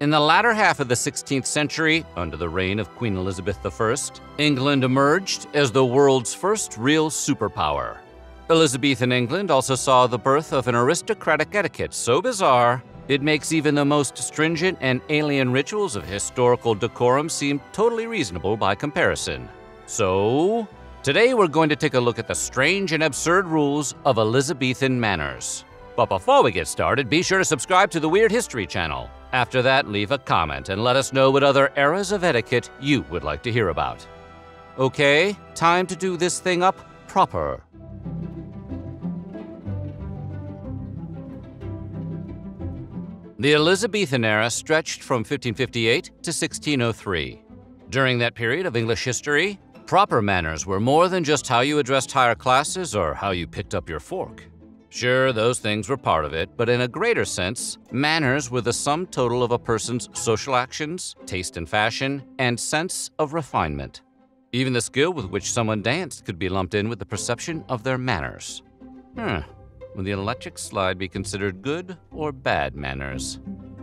In the latter half of the 16th century, under the reign of Queen Elizabeth I, England emerged as the world's first real superpower. Elizabethan England also saw the birth of an aristocratic etiquette so bizarre, it makes even the most stringent and alien rituals of historical decorum seem totally reasonable by comparison. So, today we're going to take a look at the strange and absurd rules of Elizabethan manners. But before we get started, be sure to subscribe to the Weird History channel. After that, leave a comment and let us know what other eras of etiquette you would like to hear about. Okay, time to do this thing up proper. The Elizabethan era stretched from 1558 to 1603. During that period of English history, proper manners were more than just how you addressed higher classes or how you picked up your fork. Sure, those things were part of it, but in a greater sense, manners were the sum total of a person's social actions, taste in fashion, and sense of refinement. Even the skill with which someone danced could be lumped in with the perception of their manners. Hmm, would the electric slide be considered good or bad manners?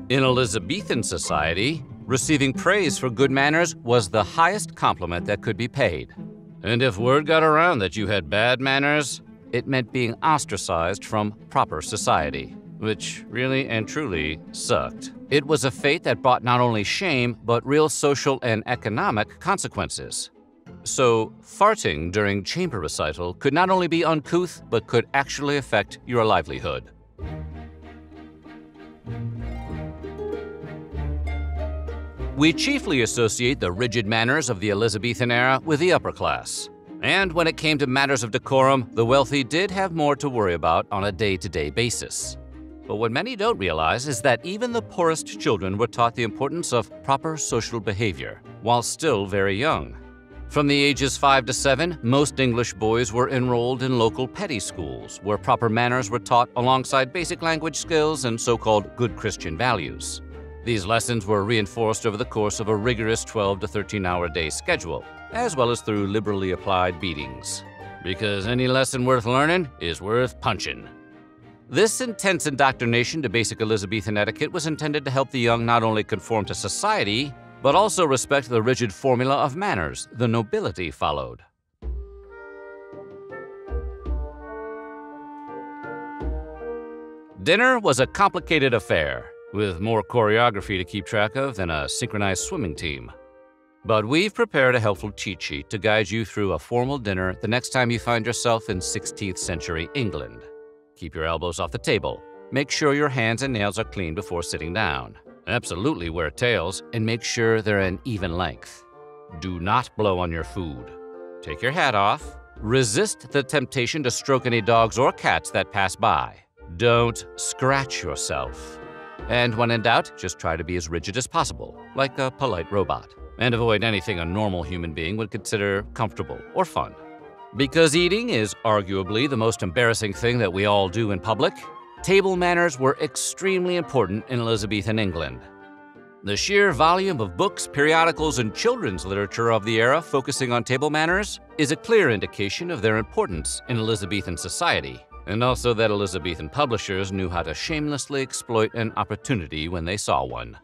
In Elizabethan society, receiving praise for good manners was the highest compliment that could be paid. And if word got around that you had bad manners, it meant being ostracized from proper society, which really and truly sucked. It was a fate that brought not only shame, but real social and economic consequences. So, farting during chamber recital could not only be uncouth, but could actually affect your livelihood. We chiefly associate the rigid manners of the Elizabethan era with the upper class. And when it came to matters of decorum, the wealthy did have more to worry about on a day to day basis. But what many don't realize is that even the poorest children were taught the importance of proper social behavior while still very young. From the ages 5 to 7, most English boys were enrolled in local petty schools where proper manners were taught alongside basic language skills and so called good Christian values. These lessons were reinforced over the course of a rigorous 12 to 13 hour day schedule, as well as through liberally applied beatings. Because any lesson worth learning is worth punching. This intense indoctrination to basic Elizabethan etiquette was intended to help the young not only conform to society, but also respect the rigid formula of manners the nobility followed. Dinner was a complicated affair, with more choreography to keep track of than a synchronized swimming team. But we've prepared a helpful cheat sheet to guide you through a formal dinner the next time you find yourself in 16th century England. Keep your elbows off the table. Make sure your hands and nails are clean before sitting down. Absolutely wear tails and make sure they're an even length. Do not blow on your food. Take your hat off. Resist the temptation to stroke any dogs or cats that pass by. Don't scratch yourself. And when in doubt, just try to be as rigid as possible, like a polite robot, and avoid anything a normal human being would consider comfortable or fun. Because eating is arguably the most embarrassing thing that we all do in public, table manners were extremely important in Elizabethan England. The sheer volume of books, periodicals, and children's literature of the era focusing on table manners is a clear indication of their importance in Elizabethan society, and also that Elizabethan publishers knew how to shamelessly exploit an opportunity when they saw one.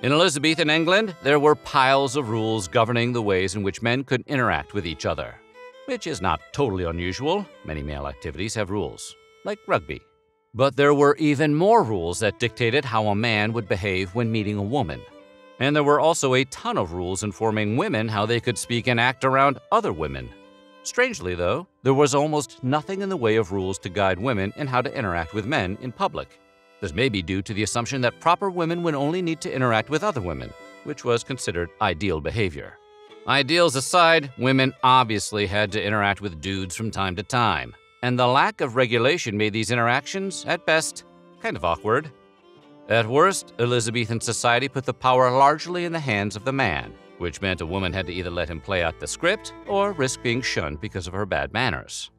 In Elizabethan England, there were piles of rules governing the ways in which men could interact with each other which is not totally unusual. Many male activities have rules, like rugby. But there were even more rules that dictated how a man would behave when meeting a woman. And there were also a ton of rules informing women how they could speak and act around other women. Strangely, though, there was almost nothing in the way of rules to guide women in how to interact with men in public. This may be due to the assumption that proper women would only need to interact with other women, which was considered ideal behavior. Ideals aside, women obviously had to interact with dudes from time to time, and the lack of regulation made these interactions, at best, kind of awkward. At worst, Elizabethan society put the power largely in the hands of the man, which meant a woman had to either let him play out the script or risk being shunned because of her bad manners.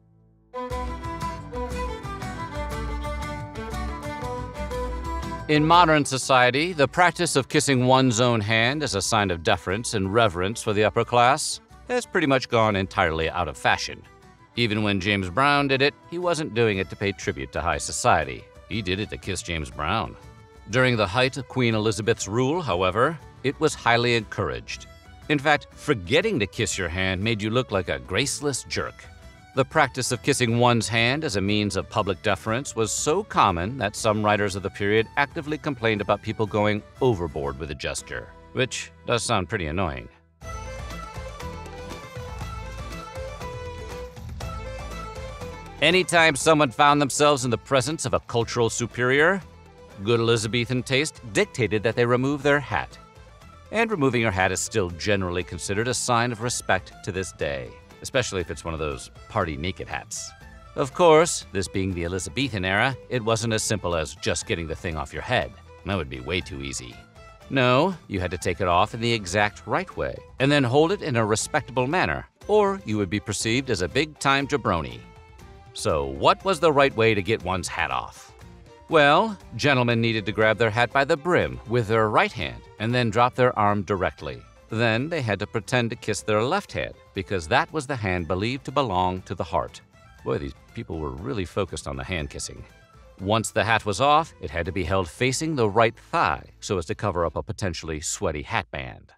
In modern society, the practice of kissing one's own hand as a sign of deference and reverence for the upper class has pretty much gone entirely out of fashion. Even when James Brown did it, he wasn't doing it to pay tribute to high society. He did it to kiss James Brown. During the height of Queen Elizabeth's rule, however, it was highly encouraged. In fact, forgetting to kiss your hand made you look like a graceless jerk. The practice of kissing one's hand as a means of public deference was so common that some writers of the period actively complained about people going overboard with the gesture, which does sound pretty annoying. Anytime someone found themselves in the presence of a cultural superior, good Elizabethan taste dictated that they remove their hat. And removing your hat is still generally considered a sign of respect to this day, especially if it's one of those party naked hats. Of course, this being the Elizabethan era, it wasn't as simple as just getting the thing off your head. That would be way too easy. No, you had to take it off in the exact right way, and then hold it in a respectable manner, or you would be perceived as a big time jabroni. So, what was the right way to get one's hat off? Well, gentlemen needed to grab their hat by the brim with their right hand and then drop their arm directly. Then they had to pretend to kiss their left hand because that was the hand believed to belong to the heart. Boy, these people were really focused on the hand kissing. Once the hat was off, it had to be held facing the right thigh so as to cover up a potentially sweaty hat band.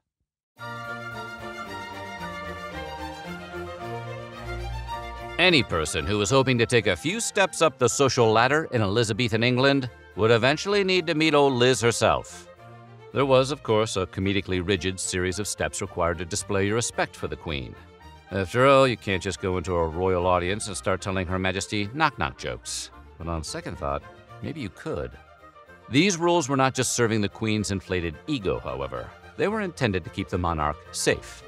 Any person who was hoping to take a few steps up the social ladder in Elizabethan England would eventually need to meet old Liz herself. There was, of course, a comedically rigid series of steps required to display your respect for the Queen. After all, you can't just go into a royal audience and start telling Her Majesty knock knock jokes. But on second thought, maybe you could. These rules were not just serving the Queen's inflated ego, however, they were intended to keep the monarch safe.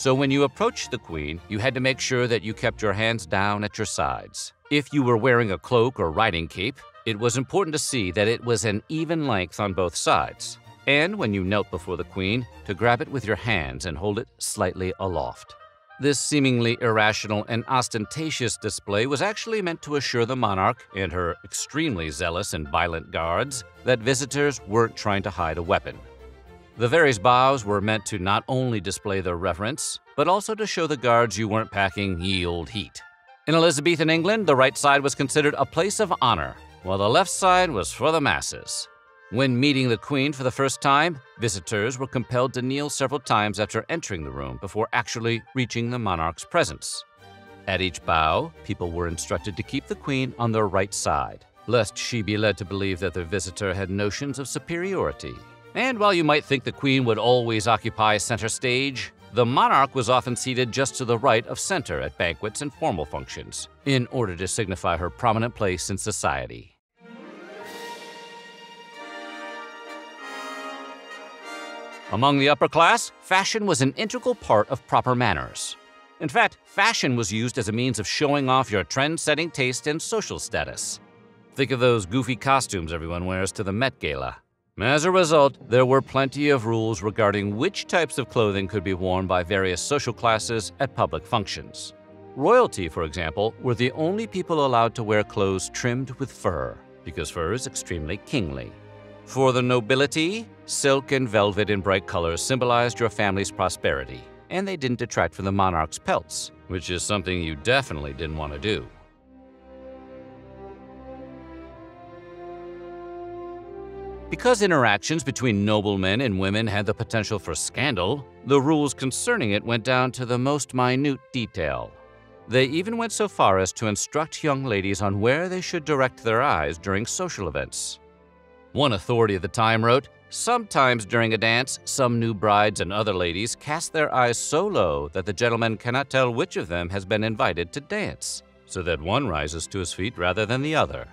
So when you approached the Queen, you had to make sure that you kept your hands down at your sides. If you were wearing a cloak or riding cape, it was important to see that it was an even length on both sides. And when you knelt before the Queen, to grab it with your hands and hold it slightly aloft. This seemingly irrational and ostentatious display was actually meant to assure the monarch and her extremely zealous and violent guards that visitors weren't trying to hide a weapon. The various bows were meant to not only display their reverence, but also to show the guards you weren't packing ye old heat. In Elizabethan England, the right side was considered a place of honor, while the left side was for the masses. When meeting the Queen for the first time, visitors were compelled to kneel several times after entering the room before actually reaching the monarch's presence. At each bow, people were instructed to keep the Queen on their right side, lest she be led to believe that their visitor had notions of superiority. And while you might think the Queen would always occupy center stage, the monarch was often seated just to the right of center at banquets and formal functions, in order to signify her prominent place in society. Among the upper class, fashion was an integral part of proper manners. In fact, fashion was used as a means of showing off your trend setting taste and social status. Think of those goofy costumes everyone wears to the Met Gala. As a result, there were plenty of rules regarding which types of clothing could be worn by various social classes at public functions. Royalty, for example, were the only people allowed to wear clothes trimmed with fur, because fur is extremely kingly. For the nobility, silk and velvet in bright colors symbolized your family's prosperity, and they didn't detract from the monarch's pelts, which is something you definitely didn't want to do. Because interactions between noblemen and women had the potential for scandal, the rules concerning it went down to the most minute detail. They even went so far as to instruct young ladies on where they should direct their eyes during social events. One authority of the time wrote, Sometimes during a dance, some new brides and other ladies cast their eyes so low that the gentleman cannot tell which of them has been invited to dance, so that one rises to his feet rather than the other.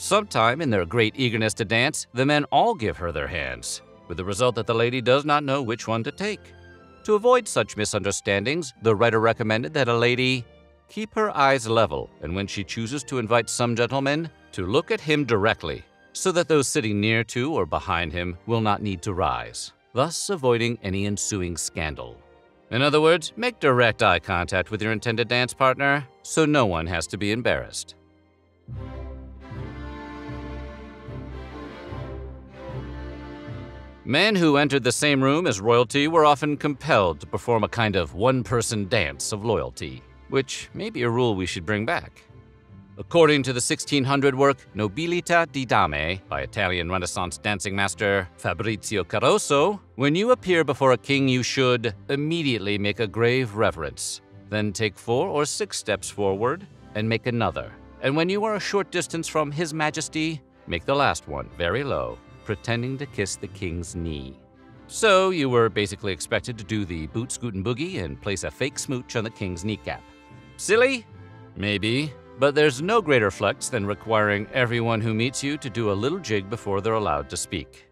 Sometime, in their great eagerness to dance, the men all give her their hands, with the result that the lady does not know which one to take. To avoid such misunderstandings, the writer recommended that a lady keep her eyes level, and when she chooses to invite some gentleman, to look at him directly, so that those sitting near to or behind him will not need to rise, thus avoiding any ensuing scandal. In other words, make direct eye contact with your intended dance partner, so no one has to be embarrassed. Men who entered the same room as royalty were often compelled to perform a kind of one person dance of loyalty. which may be a rule we should bring back. According to the 1600 work Nobilita di Dame by Italian Renaissance dancing master Fabrizio Caroso, when you appear before a king, you should immediately make a grave reverence, then take four or six steps forward and make another. And when you are a short distance from His Majesty, make the last one very low, pretending to kiss the king's knee. So you were basically expected to do the boot scoot and boogie and place a fake smooch on the king's kneecap. Silly? Maybe, but there's no greater flex than requiring everyone who meets you to do a little jig before they're allowed to speak.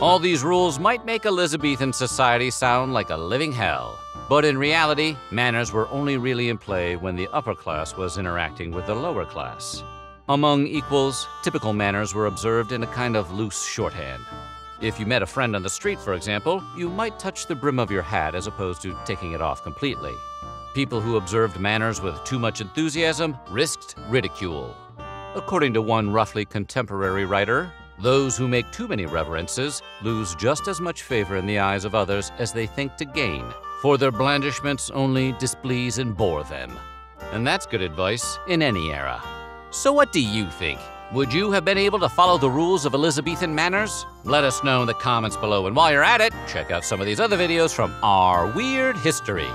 All these rules might make Elizabethan society sound like a living hell, but in reality, manners were only really in play when the upper class was interacting with the lower class. Among equals, typical manners were observed in a kind of loose shorthand. If you met a friend on the street, for example, you might touch the brim of your hat as opposed to taking it off completely. People who observed manners with too much enthusiasm risked ridicule. According to one roughly contemporary writer, those who make too many reverences lose just as much favor in the eyes of others as they think to gain, for their blandishments only displease and bore them. And that's good advice in any era. So, what do you think? Would you have been able to follow the rules of Elizabethan manners? Let us know in the comments below. And while you're at it, check out some of these other videos from our weird history.